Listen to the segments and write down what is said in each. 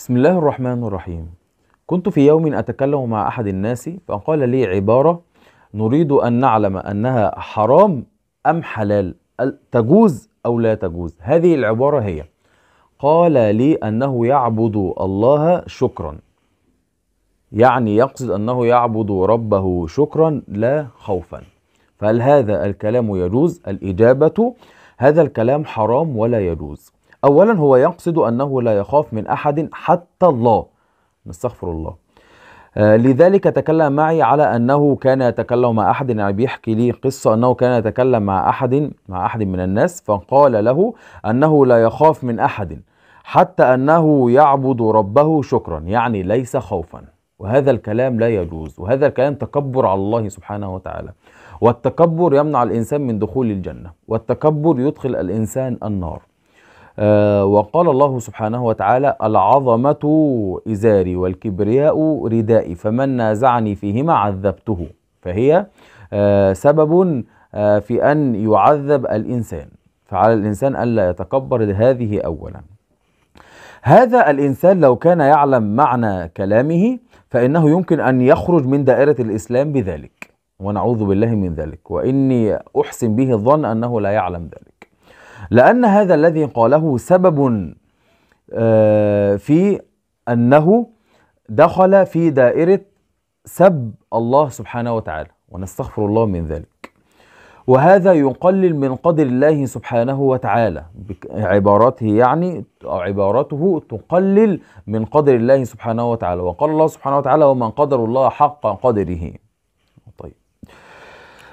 بسم الله الرحمن الرحيم. كنت في يوم أتكلم مع أحد الناس فقال لي عبارة نريد أن نعلم أنها حرام أم حلال ال- تجوز أو لا تجوز؟ هذه العبارة هي قال لي أنه يعبد الله شكرا. يعني يقصد أنه يعبد ربه شكرا لا خوفا. فهل هذا الكلام يجوز؟ الإجابة هذا الكلام حرام ولا يجوز. أولا هو يقصد أنه لا يخاف من أحد حتى الله. نستغفر الله. آه، لذلك تكلم معي على أنه كان يتكلم مع أحد يعني بيحكي لي قصة أنه كان يتكلم مع أحد مع أحد من الناس فقال له أنه لا يخاف من أحد حتى أنه يعبد ربه شكرا يعني ليس خوفا. وهذا الكلام لا يجوز. وهذا الكلام تكبر على الله سبحانه وتعالى. والتكبر يمنع الإنسان من دخول الجنة. والتكبر يدخل الإنسان النار. وقال الله سبحانه وتعالى العظمة إزاري والكبرياء ردائي فمن نازعني فيهما عذبته. فهي آه، سبب آه، في أن يعذب الإنسان. فعلى الإنسان ألا يتكبر هذه أولا. هذا الإنسان لو كان يعلم معنى كلامه فإنه يمكن أن يخرج من دائرة الإسلام بذلك. ونعوذ بالله من ذلك. وإني أحسن به الظن أنه لا يعلم ذلك. لأن هذا الذي قاله سبب آه، في أنه دخل في دائرة سب الله سبحانه وتعالى ونستغفر الله من ذلك. وهذا يقلل من قدر الله سبحانه وتعالى عباراته يعني أو عبارته تقلل من قدر الله سبحانه وتعالى. وقال الله سبحانه وتعالى ومن قدر الله حق قدره. طيب.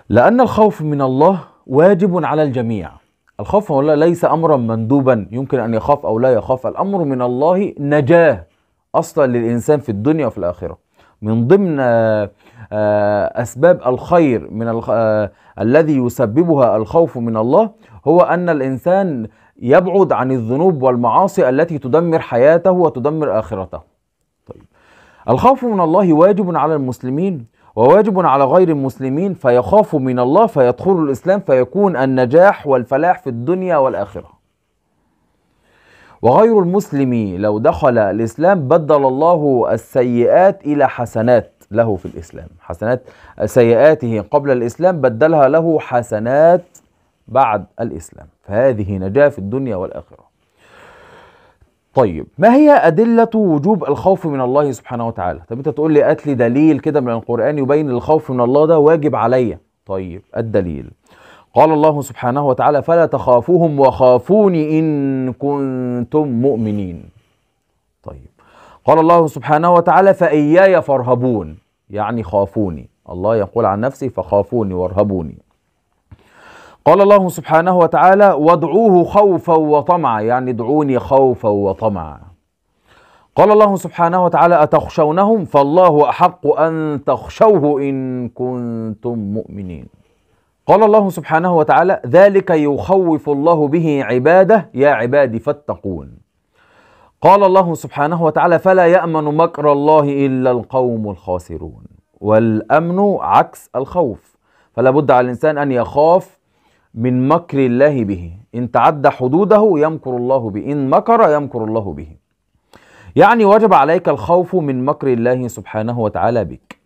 لأن الخوف من الله واجب على الجميع. الخوف من الله ليس أمرا مندوبا. يمكن أن يخاف أو لا يخاف. الأمر من الله نجاة أصلا للإنسان في الدنيا وفي الآخرة. من ضمن آه، آه، أسباب الخير من. آه، الذي يسببها الخوف من الله هو أن الإنسان يبعد عن الذنوب والمعاصي التي تدمر حياته وتدمر آخرته. طيب. الخوف من الله واجب على المسلمين وواجب على غير المسلمين فيخاف من الله فيدخل الإسلام فيكون النجاح والفلاح في الدنيا والآخرة. وغير المسلم لو دخل الإسلام بدل الله السيئات إلى حسنات له في الإسلام. حسنات سيئاته قبل الإسلام بدلها له حسنات بعد الإسلام. فهذه نجاة في الدنيا والآخرة. طيب ما هي أدلة وجوب الخوف من الله سبحانه وتعالى؟ طب أنت تقول لي هات لي دليل كده من القرآن يبين الخوف من الله ده واجب عليا. طيب الدليل. قال الله سبحانه وتعالى فلا تخافوهم وخافوني إن كنتم مؤمنين. طيب. قال الله سبحانه وتعالى فإياي فارهبون. يعني خافوني. الله يقول عن نفسه فخافوني وارهبوني. قال الله سبحانه وتعالى وادعوه خوفا وطمعا يعني ادعوني خوفا وطمعا قال الله سبحانه وتعالى أتخشونهم؟ فالله أحق أن تخشوه إن كنتم مؤمنين قال الله سبحانه وتعالى ذلك يخوف الله به عباده يا عبادي فاتقون قال الله سبحانه وتعالى فلا يأمن مكر الله إلا القوم الخاسرون والأمن عكس الخوف فلا بد على الإنسان أن يخاف من مكر الله به. إن تعدى حدوده يمكر الله به. إن مكر يمكر الله به. يعني وجب عليك الخوف من مكر الله سبحانه وتعالى بك.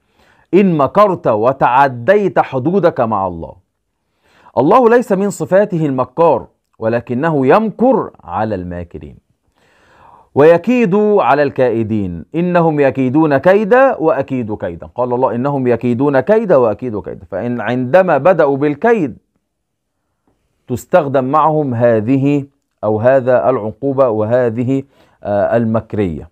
إن مكرت وتعديت حدودك مع الله. الله ليس من صفاته المكار ولكنه يمكر على الماكرين. ويكيد على الكائدين. إنهم يكيدون كيدا وأكيد كيدا. قال الله إنهم يكيدون كيدا وأكيد كيدا. فإن عندما بدأوا بالكيد تستخدم معهم هذه أو هذا العقوبة وهذه آه، المكرية.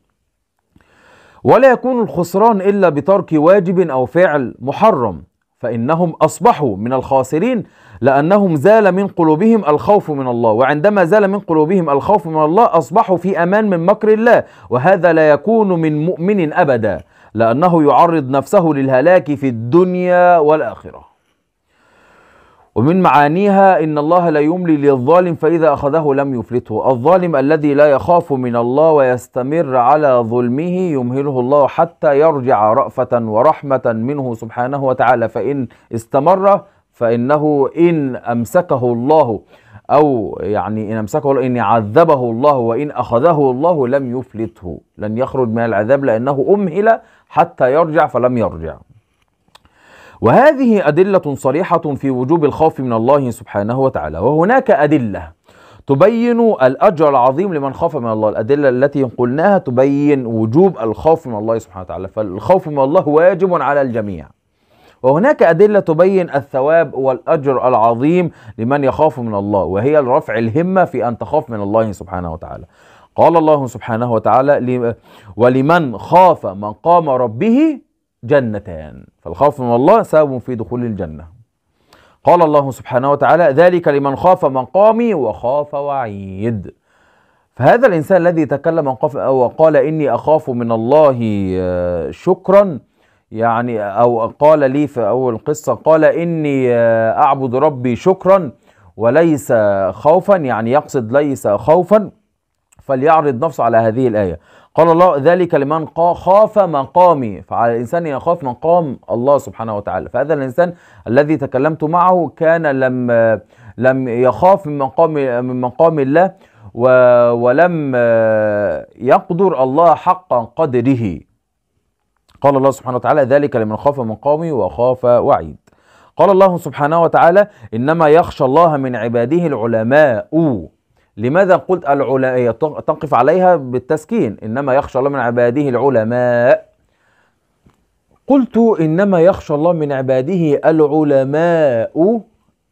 ولا يكون الخسران إلا بترك واجب أو فعل محرم فإنهم أصبحوا من الخاسرين لأنهم زال من قلوبهم الخوف من الله. وعندما زال من قلوبهم الخوف من الله أصبحوا في أمان من مكر الله. وهذا لا يكون من مؤمن أبدا لأنه يعرض نفسه للهلاك في الدنيا والآخرة. ومن معانيها إن الله لا يملي للظالم فإذا أخذه لم يفلته. الظالم الذي لا يخاف من الله ويستمر على ظلمه يمهله الله حتى يرجع رأفة ورحمة منه سبحانه وتعالى. فإن استمر فإنه إن أمسكه الله أو يعني إن أمسكه الله إن عذبه الله وإن أخذه الله لم يفلته. لن يخرج من العذاب لأنه أمهل حتى يرجع فلم يرجع. وهذه أدلة صريحة في وجوب الخوف من الله سبحانه وتعالى وهناك أدلة تبين الأجر العظيم لمن خاف من الله الأدلة التي قلناها تبين وجوب الخوف من الله سبحانه وتعالى فالخوف من الله واجب على الجميع. وهناك أدلة تبين الثواب والأجر العظيم لمن يخاف من الله وهي رفع الهمة في أن تخاف من الله سبحانه وتعالى. قال الله سبحانه وتعالى ولمن خاف مقام ربه جنتان فالخوف من الله سبب في دخول الجنة. قال الله سبحانه وتعالى ذلك لمن خاف مقامي وخاف وعيد. فهذا الإنسان الذي تكلم وقال إني أخاف من الله شكرا. يعني أو قال لي في أول قصة قال إني أعبد ربي شكرا وليس خوفا. يعني يقصد ليس خوفا فليعرض نفسه على هذه الآية. قال الله ذلك لمن خاف مقامي. فعلى الإنسان يخاف مقام الله سبحانه وتعالى. فهذا الإنسان الذي تكلمت معه كان لم لم يخاف من مقام من مقام الله ولم يقدر الله حق قدره. قال الله سبحانه وتعالى ذلك لمن خاف مقامي وخاف وعيد. قال الله سبحانه وتعالى إنما يخشى الله من عباده العلماء. لماذا قلت العلماء تقف عليها بالتسكين؟ إنما يخشى الله من عباده العلماء. قلت إنما يخشى الله من عباده العلماء.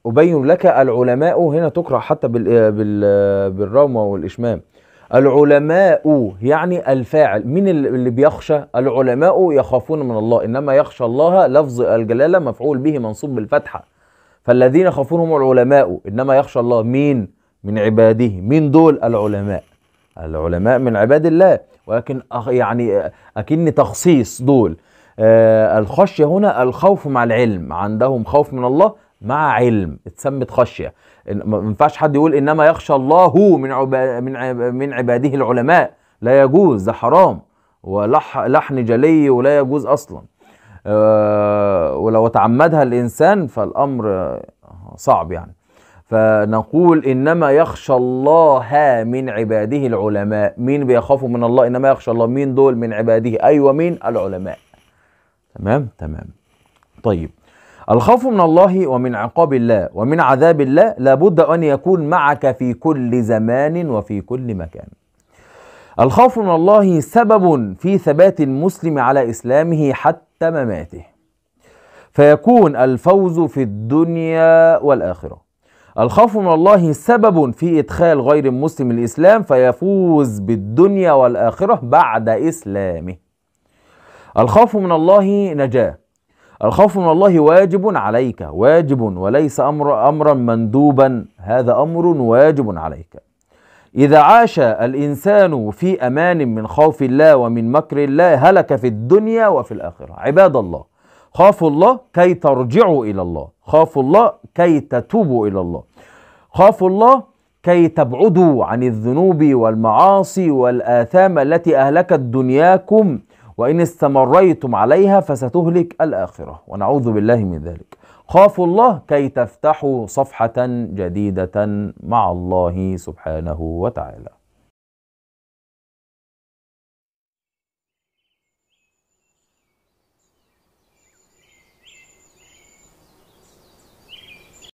أبين لك العلماء هنا تقرأ حتى بالروم والإشمام. العلماء يعني الفاعل. مين اللي بيخشى؟ العلماء يخافون من الله. إنما يخشى الله لفظ الجلالة مفعول به منصوب بالفتحة. فالذين يخافون هم العلماء. إنما يخشى الله مين من عباده مين دول العلماء. العلماء من عباد الله. ولكن يعني أكن تخصيص دول. آه الخشية هنا الخوف مع العلم. عندهم خوف من الله مع علم. اتسمت خشية. ما ينفعش حد يقول إنما يخشى الله من من من عباده العلماء. لا يجوز ده حرام. ولحن جلي ولا يجوز أصلا. آه ولو تعمدها الإنسان فالأمر صعب يعني. فنقول إنما يخشى الله من عباده العلماء. مين بيخافوا من الله؟ إنما يخشى الله. مين دول من عباده؟ أيوه مين؟ العلماء. تمام؟ تمام. طيب. الخوف من الله ومن عقاب الله ومن عذاب الله لابد أن يكون معك في كل زمان وفي كل مكان. الخوف من الله سبب في ثبات المسلم على إسلامه حتى مماته. فيكون الفوز في الدنيا والآخرة. الخوف من الله سبب في إدخال غير المسلم الإسلام فيفوز بالدنيا والآخرة بعد إسلامه. الخوف من الله نجاة. الخوف من الله واجب عليك واجب وليس أمر أمرا مندوبا. هذا أمر واجب عليك. إذا عاش الإنسان في أمان من خوف الله ومن مكر الله هلك في الدنيا وفي الآخرة. عباد الله خافوا الله كي ترجعوا إلى الله. خافوا الله كي تتوبوا إلى الله. خافوا الله كي تبعدوا عن الذنوب والمعاصي والآثام التي أهلكت دنياكم وإن استمريتم عليها فستهلك الآخرة. ونعوذ بالله من ذلك. خافوا الله كي تفتحوا صفحة جديدة مع الله سبحانه وتعالى.